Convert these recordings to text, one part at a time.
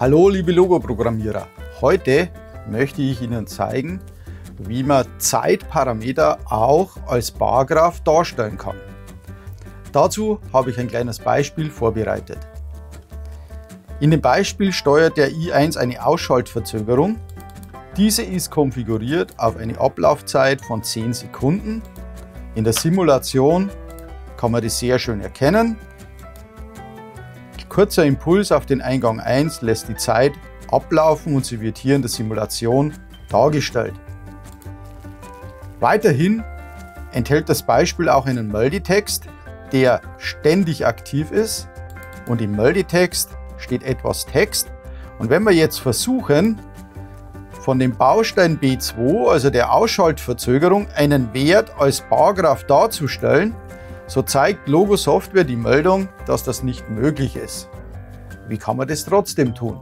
Hallo liebe Logo-Programmierer, heute möchte ich Ihnen zeigen, wie man Zeitparameter auch als Bargraph darstellen kann. Dazu habe ich ein kleines Beispiel vorbereitet. In dem Beispiel steuert der i1 eine Ausschaltverzögerung. Diese ist konfiguriert auf eine Ablaufzeit von 10 Sekunden. In der Simulation kann man das sehr schön erkennen kurzer Impuls auf den Eingang 1 lässt die Zeit ablaufen und sie wird hier in der Simulation dargestellt. Weiterhin enthält das Beispiel auch einen Melditext, der ständig aktiv ist und im Melditext steht etwas Text. Und wenn wir jetzt versuchen, von dem Baustein B2, also der Ausschaltverzögerung, einen Wert als Bargraph darzustellen, so zeigt Logo Software die Meldung, dass das nicht möglich ist. Wie kann man das trotzdem tun?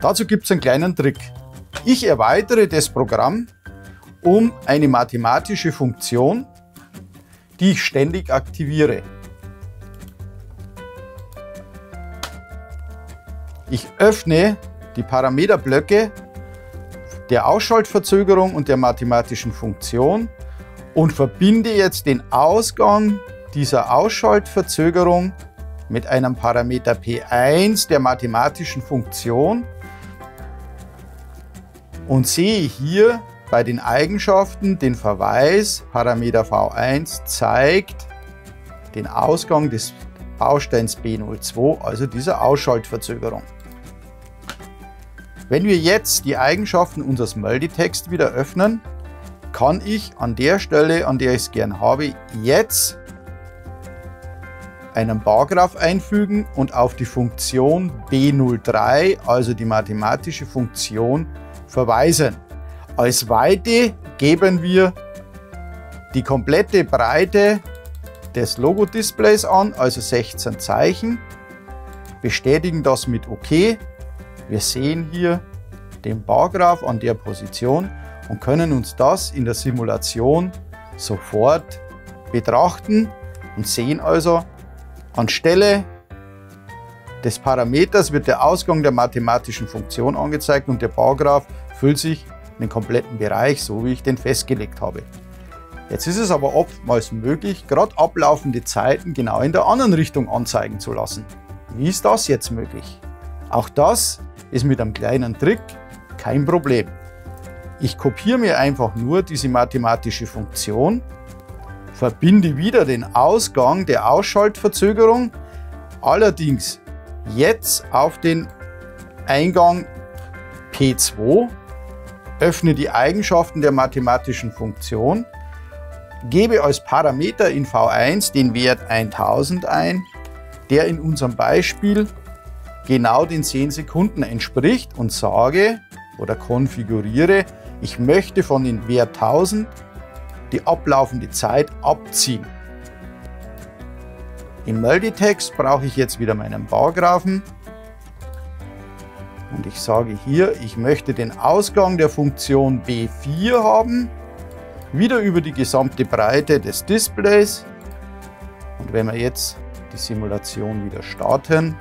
Dazu gibt es einen kleinen Trick. Ich erweitere das Programm um eine mathematische Funktion, die ich ständig aktiviere. Ich öffne die Parameterblöcke der Ausschaltverzögerung und der mathematischen Funktion und verbinde jetzt den Ausgang dieser Ausschaltverzögerung mit einem Parameter P1 der mathematischen Funktion und sehe hier bei den Eigenschaften den Verweis, Parameter V1 zeigt den Ausgang des Bausteins B02, also dieser Ausschaltverzögerung. Wenn wir jetzt die Eigenschaften unseres Melditext wieder öffnen, kann ich an der Stelle, an der ich es gern habe, jetzt einen Bargraph einfügen und auf die Funktion B03, also die mathematische Funktion, verweisen. Als Weite geben wir die komplette Breite des Logo-Displays an, also 16 Zeichen, bestätigen das mit OK. Wir sehen hier den Bargraph an der Position und können uns das in der Simulation sofort betrachten und sehen also, anstelle des Parameters wird der Ausgang der mathematischen Funktion angezeigt und der Bargraph füllt sich den kompletten Bereich, so wie ich den festgelegt habe. Jetzt ist es aber oftmals möglich, gerade ablaufende Zeiten genau in der anderen Richtung anzeigen zu lassen. Wie ist das jetzt möglich? Auch das ist mit einem kleinen Trick kein Problem. Ich kopiere mir einfach nur diese mathematische Funktion, verbinde wieder den Ausgang der Ausschaltverzögerung, allerdings jetzt auf den Eingang P2, öffne die Eigenschaften der mathematischen Funktion, gebe als Parameter in V1 den Wert 1000 ein, der in unserem Beispiel genau den 10 Sekunden entspricht und sage oder konfiguriere ich möchte von den Wert 1000 die ablaufende Zeit abziehen. Im Melditext brauche ich jetzt wieder meinen Bargraphen und ich sage hier, ich möchte den Ausgang der Funktion B4 haben, wieder über die gesamte Breite des Displays. Und wenn wir jetzt die Simulation wieder starten,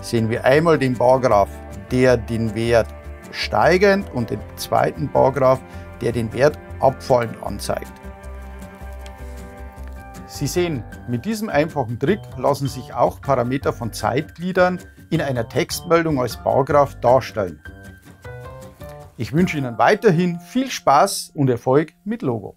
sehen wir einmal den Bargraph, der den Wert steigend und den zweiten Bargraph, der den Wert abfallend anzeigt. Sie sehen, mit diesem einfachen Trick lassen sich auch Parameter von Zeitgliedern in einer Textmeldung als Bargraph darstellen. Ich wünsche Ihnen weiterhin viel Spaß und Erfolg mit Logo.